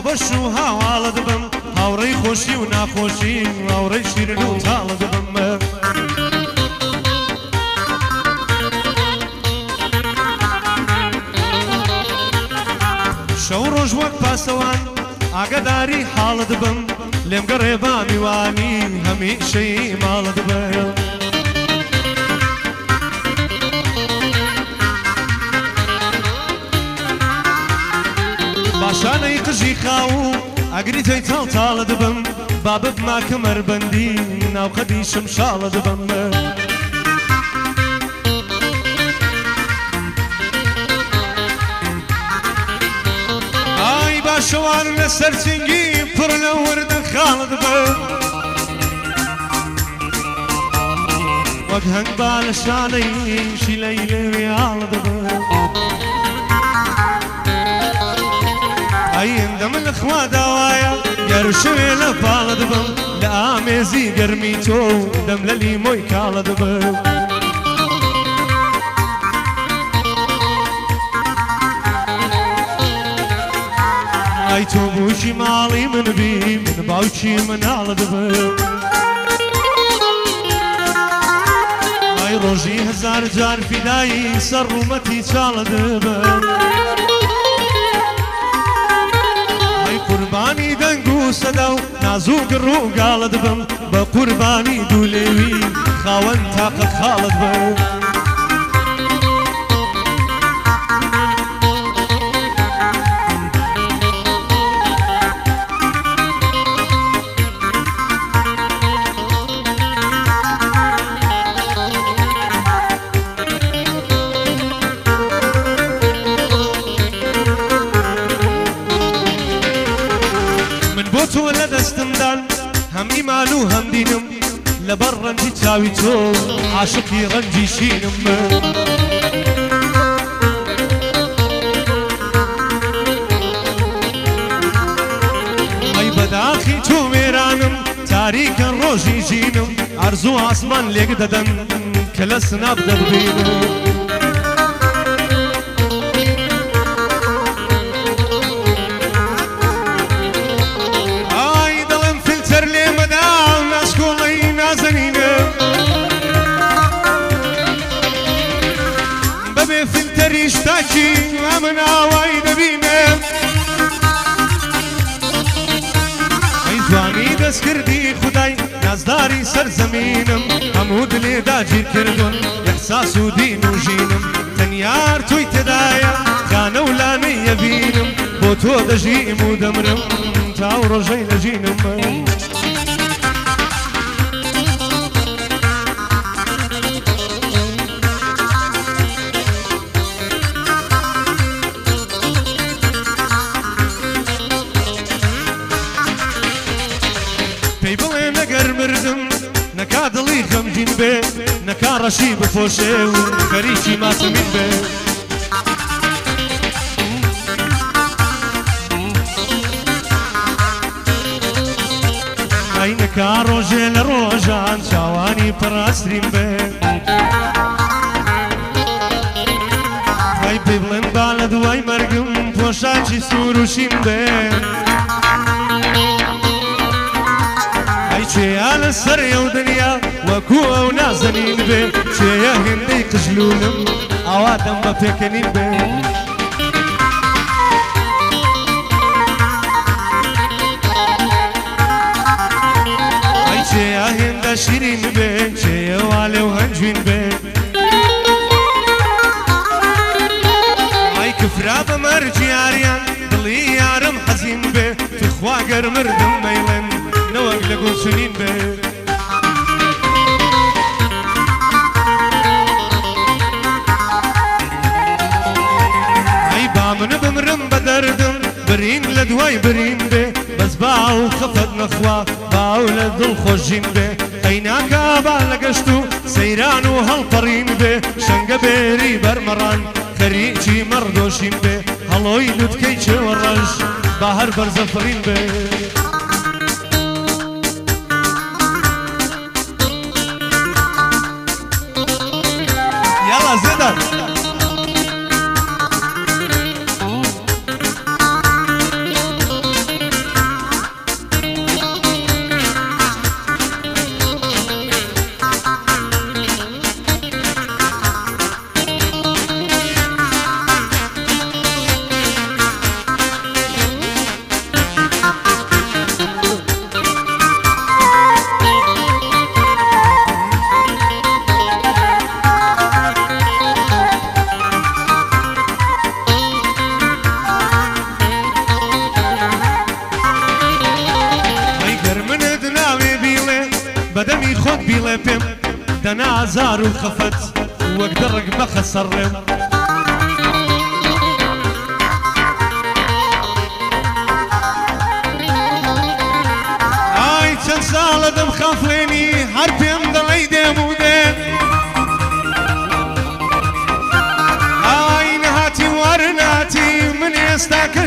هاوبەش و هاواڵە دەبم خۆشی و ناخۆشی هاوڕێی شیرن و تاڵە دەبم شەو ڕۆژ وەک پاسەوان ئاگداری حاڵە دەبم لێم با میوانی هەمیشەی ماڵە دەبم باشانەی قژی خاو ئەگری تۆی تاڵ تاڵە دەبم با ببما کەمەربەندی ناوقەدی شمشاڵە دەبم ئای باشەوان لە سەرچنگی پڕ لە وردە خاڵە دەبم وەک هەنگ با لە شانەی شیلەی لێویاڵە دەبم خوا داوایە گەرشوێ لە پاڵە دەبم لە ئامێزی گەرمی تۆ دەم لە لیمۆی کاڵە دەبم ئای تۆ بووشی ماڵی من بی من باوکی مناڵە دەبم ڕۆژی هزار جار فیدایی سەر ڕوومەتی چاڵە دەبم قوربانی دەنگ و سەدا و نازوو ڕوو گاڵە دەبم بە قوربانی دوولێوی خاوەن تاقە خاڵت بە تۆ عاشقی ڕەنجی شینم ئەی بەداخی تۆ وێرانم تاریکە ڕۆژی ژینم ئەرزوو ئاسمان لێک دەدەن کە لە سناب دەبینم نازداری سەرزەمینم هەموو دلێ داگیر کردون احساس و دین و ژینم. تەنیار توی تدایە خانە و لانەی یەبینم بۆ تۆ و دەمرم ڕۆژەی لەژینم پێی și pe foșeu Cărici m-a să mi beu Aină ca rojel rojan Și-au ani prastrimbe Hai pe blândală, duai mergând Poșa și surușimbe Muzica سەر ئەو دنیا وەکو ئەو نازەنین بێ چێە هێندەی قژلونم ئاوا دەم بە پێکەنین بێ ئەی چێیا هێندە شیرین بێ چێەوا لێو هەنجوین بێ ئەی کفرا بە مەرجیاریان دڵی یارم حەزین بێ توخوا گەر مردم مەیڵێن دل گلچنین به ای بامن بمرم بدردم برین لدوای برین به بس باو خفت نخوا باو لدل خوشین به قیناکە باەگەشت و سەیران و به بێ شەنگە بێری بەرمەڕان خەریکی مەڕدۆشین به هەڵۆی لوتکەی چێوەڕەش بە هەر برزفرین به together. بازار وخفت وەک ما خسرم ئای چەند ساڵە دەم خەفڵێنی هەر پێم دەڵی دێم و دێن ئای نەهاتی وەرناتی من ئێستا کە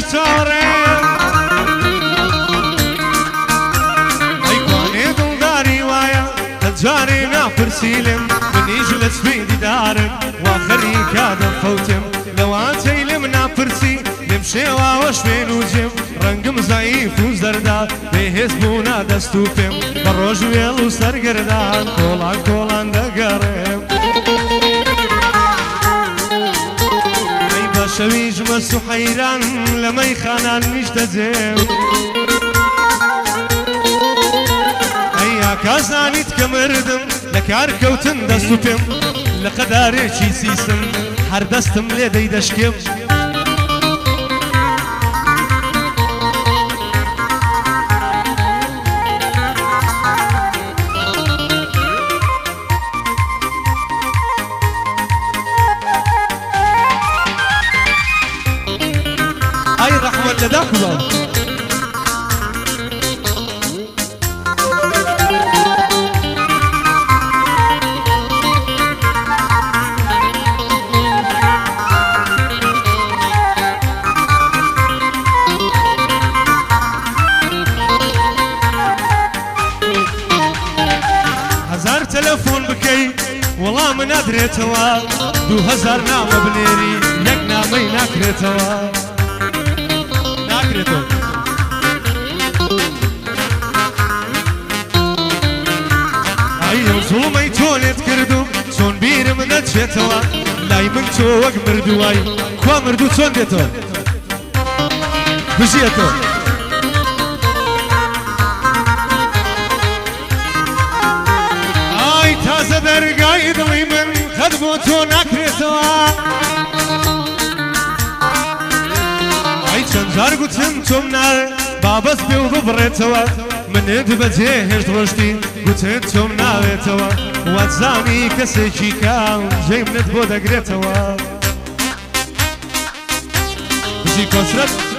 ئەسیلم منیش لە سوێدی دارم وا خەری کادەم فەوتم. لەواتەی لە مناپرسی لێم شێواوە شوێن وجم ڕەنگم زایف و زەردا بێهێز بوونا دەست و پێم بە ڕۆژ وێڵ و سەرگردان کۆڵان کۆڵان دەگەڕێم. شەویژمە سوحەیران لە مەی خانان نیش دەجێم. ئەیا کازانیت کە مردم لە کار کەوتن دەست و پێم لە قەدارێکی سیسم هەر دەستم لێ دو هزار نامە بنێری یەک نامەی ناکرێتەوە ناکرێتەوە زوڵمەی تۆ لێت کردوم چۆن بیرم دەچێتەوە لای من تۆ وەک مردووای کوا مردوو چۆن دێتەوە بژێتەوە تازە دەرگای دڵی خەت بۆ تۆ ناکرێتەوە. ئەی چەند جار گوتم تۆم نار بابەست پێ و ببڕێتەوە. منت بەجێ هێشت ڕۆشتی گوتت تۆم ناوێتەوە. وەزانی کەسێکی کام جێی منت بۆ دەگرێتەوە. بژی کۆسرەت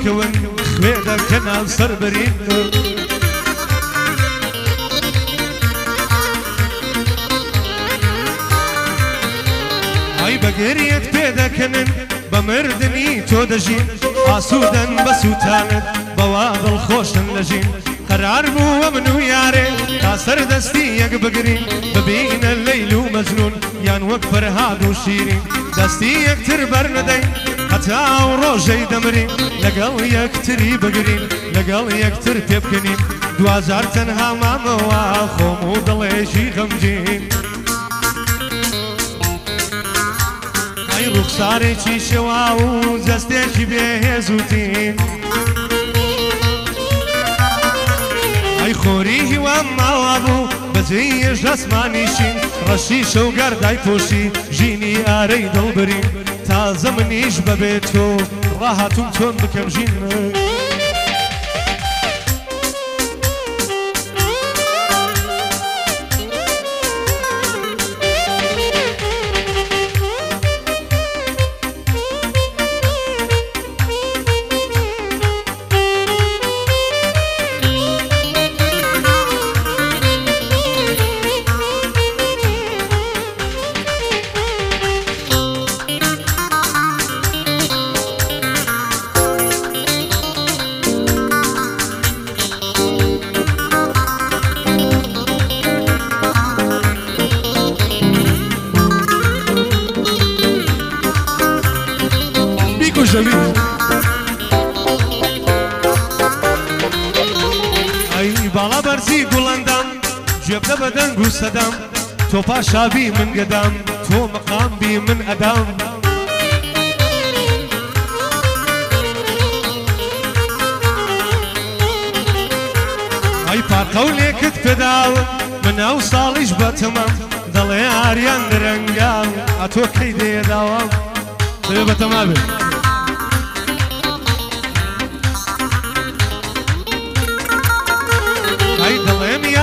و دوور دەکەون خوێ دەکەن ناو سەر برین ئای بەگەریت پێ دەکەنن بە مردنی تۆ دەژین ئاسوودەن بە سووتانت بەوا دڵخۆشن لەژین قرار بووە من و یارێ تا سەردەستی یەک بگرین ببینە لەیل و مەجنون یان وەک فەرهاد و شیرین دەستی یەکتر بەرنەدەین هەتا و ڕۆژەی دەمرین. لەگەڵ یەکتری بگرین لەگەڵ یەکتر پێ بکەنین دوازار تەنها مامەوە خۆم و دڵێژی غەمجین ئەی ڕوخسارێکی شێوا و جەستێکی بێهێزوتین. ئەی خۆری هیوام ماوا بوو بەجێ ژەسمانیشین ڕەشی شەوگەر دای پۆشی ژینی ئارەی دڵبرین. تازە منیش بەبێت تۆ ڕاهاتوم چۆن بکەم ژین بەرزی گوڵندەم گوێبدە بە دەنگ و سەدەم تۆ پاشابی من گەدەم تۆ مەقامبی من ئەدام ئەی پارقەولێکت پێداوم من ئەو ساڵیش بەتەمەم دەڵێ ئاریان ڕەنگام ئە تۆ کەی دێداوام بەتەما بێت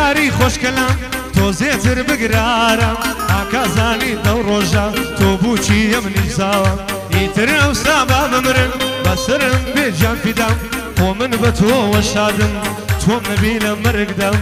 یاری خۆشکەلام تۆ زێتر بگرارم. ئاکازانی دەو ڕۆژە تۆ بچی ئەم نیزاوە ئیتر ئەو سابا بمرن بەسرم بێجان فیدام خۆ من بە تۆوە شادم تۆم نەبی لە مرگدەم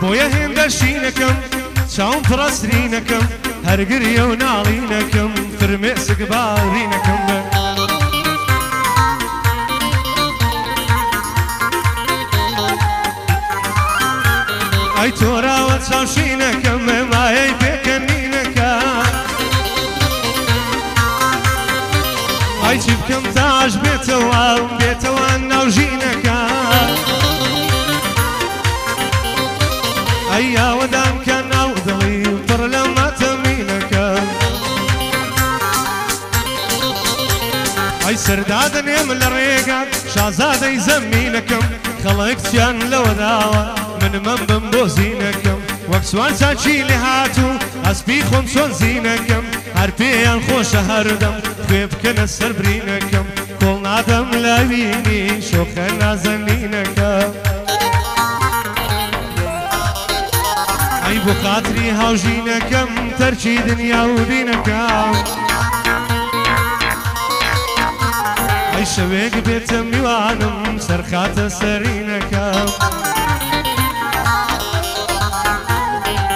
بۆیە هێندە شینەکەم چاوم پڕاسترینەکەم هەرگریە و ناڵینەکەم فرمێسک باڕینەکەم بە. ئەی تۆراوە چاوشینەکەم مایەی پێکەنینەکە. ئای چی بکەم تاش بێتەوە بێتەوە ناوژینەکە. ئەی سەردادنێم لە ڕێگات شازادەی زەمینەکەم خەڵک چیان لەوەداوە منمەم بم بۆ زیینەکەم وەک سوان چاچی لێ هاتوو ئەسپی خۆم چۆن زیینەکەم هەر پێیان خۆشە هەردەم خوێ بکەنە سەربرینەکەم کۆڵ نادەم لاوینی شۆخە نازەنینەکەم ئەی بۆ خاتری هاوژینەکەم تەرچی دنیا و شەوێک بێتە میوانم سەرخاتە سەرینەکەم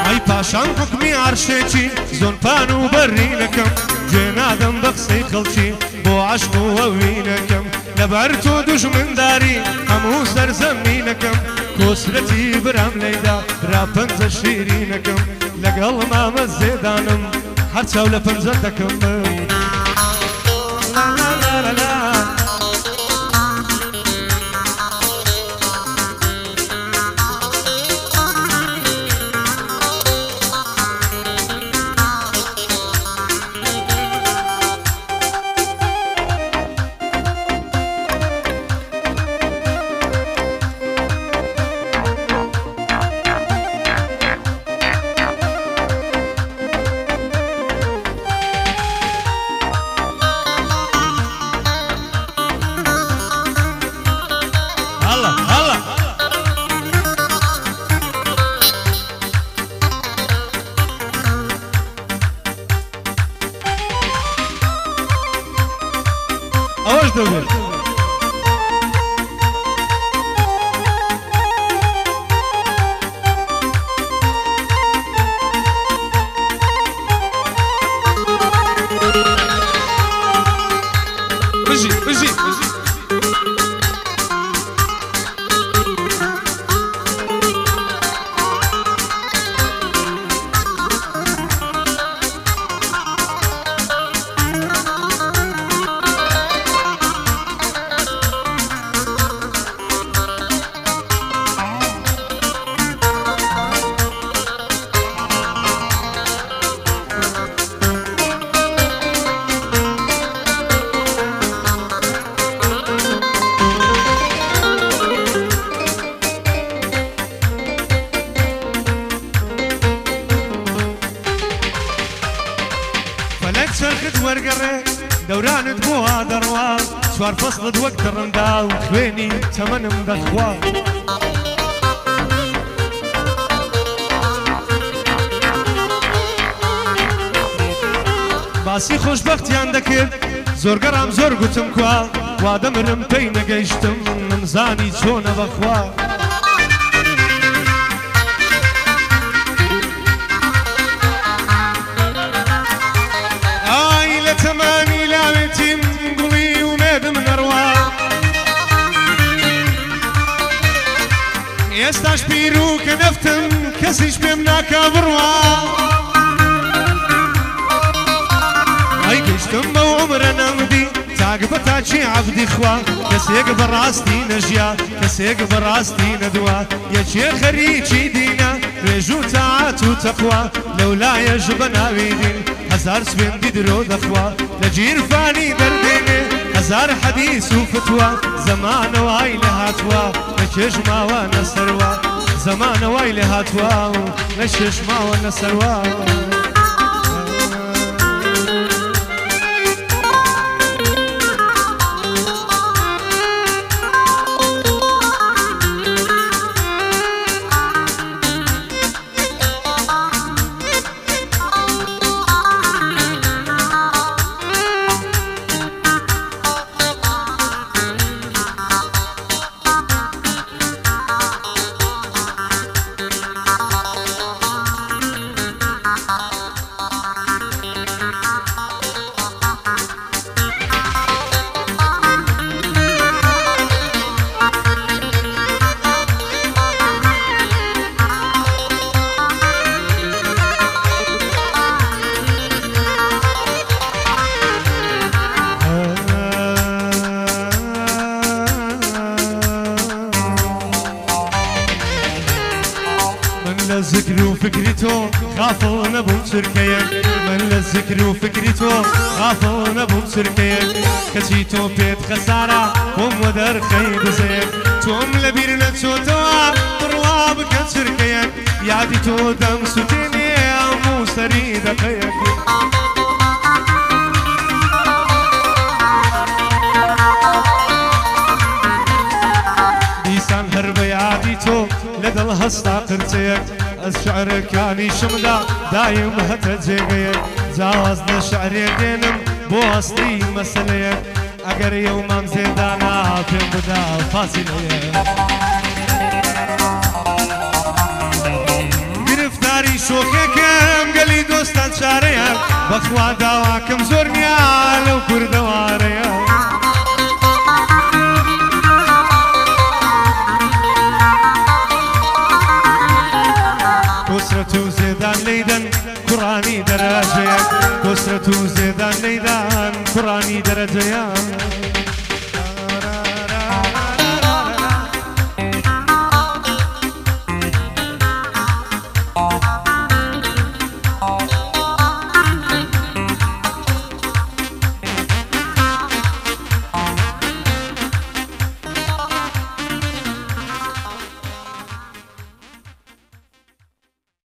ئەی پاشان حکمی عرشێکی زۆنپان و بەرینەکەم گوێنادەم بە قسەی خەڵکی بۆ عشق و هەوینەکەم لەبەر تۆ دوژمنداری هەموو سەرزەمینەکەم کۆسرەتی برام لەیدا برا پەنجە شیرینەکەم لەگەڵ مامە زێدانم هەر چاو لە پەنجە دەکەم. وەرگەڕێ دەورانت بووە دەڕوا چوار فەسڵت وەک دڕندا و خوێنی چەمەنم دەخوا. باسی خۆشببختیان دەکرد زۆرگەڕام زۆر گوتم کوا وا دەمرم پێی نەگەیشتم منزانی چۆنە بەخوا. ئێستاش پیر و کە نەفتم کەسیش پێم ناکا بڕوا ئەی گەشتم بە عمرە نەمدی تاگ بە تاچی عەفدی خوا. کەسێک بەڕاستی نەژیا کەسێک بەڕاستی نەدووە یەکێ خەریکی دینە ڕێژ و تاعات و تەخوا لەولایەژ بە ناوی دین هەزار سوێندی درۆ دەخوا لە گیرفانی دەردێنێ هەزار حەدیث و فتووە زەمانەوای لە هاتووە لە چێژماوە نەسەروا زەمانەوای لە هاتووە و لە شێشماوە تو غافل نبو سركيك من للذكر وفكري تو غافل نبو سركيك كسي تو بيت خسارة. هم ودر خيب زيك توم لبيرنا تو توا برواب كسركيك يادي تو دم ستيني مو سريد خيك یادی تۆ لە دڵ هەستا قرچەیەک ئەس شعرەکانی شمدا دایم هەتە جێگەیەک جاواز لە شعرێ دێنم بۆ ئەستی مەسلەیەک ئەگەر یە و مام زێدانا پێم بدا فاسیلەیە گرفتاری شۆخێکم گەلی دۆستان چارەیە بەخوا داواکەم زۆر نیا لەو کوردەوارەیە. ಶ್ರೀಧರ Jaya